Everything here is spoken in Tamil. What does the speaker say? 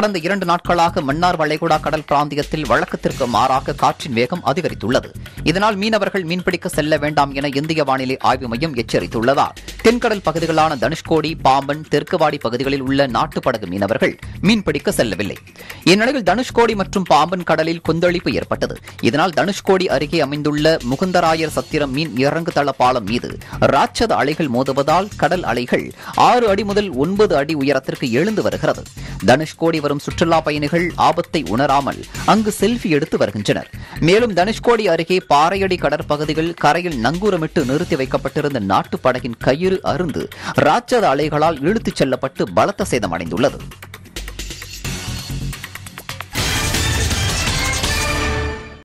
கடந்த இரண்டு நாட்களாக மன்னார் வளைகுடா கடல் பிராந்தியத்தில் வழக்கத்திற்கு மாறாக காற்றின் வேகம் அதிகரித்துள்ளது. இதனால் மீனவர்கள் மீன்பிடிக்க செல்ல வேண்டாம் என இந்திய வானிலை ஆய்வு மையம் எச்சரித்துள்ளதால். தென்கடல் பகுதிகளான தனுஷ்கோடி பாம்பன் தெற்குவாடி பகுதிகளில் உள்ள நாட்டு படகு மீனவர்கள் மீன்பிடிக்க செல்லவில்லை. இந்நிலையில் தனுஷ்கோடி மற்றும் பாம்பன் கடலில் கொந்தளிப்பு ஏற்பட்டது. இதனால் தனுஷ்கோடி அருகே அமைந்துள்ள முகுந்தராயர் சத்திரம் மீன் இறங்கு தள பாலம் மீது ராட்சத அலைகள் மோதுவதால் கடல் அலைகள் ஆறு அடி முதல் ஒன்பது அடி உயரத்திற்கு எழுந்து வருகிறது. தனுஷ்கோடி வரும் சுற்றுலா பயணிகள் ஆபத்தை உணராமல் அங்கு செல்ஃபி எடுத்து வருகின்றனர். மேலும் தனுஷ்கோடி அருகே பாறையடி கடற்பகுதிகள் கரையில் நங்கூரமிட்டு நிறுத்தி வைக்கப்பட்டிருந்த நாட்டுப் படகின் கயிறு அருந்து ராட்சத அலைகளால் இழுத்துச் செல்லப்பட்டு பலத்த சேதமடைந்துள்ளது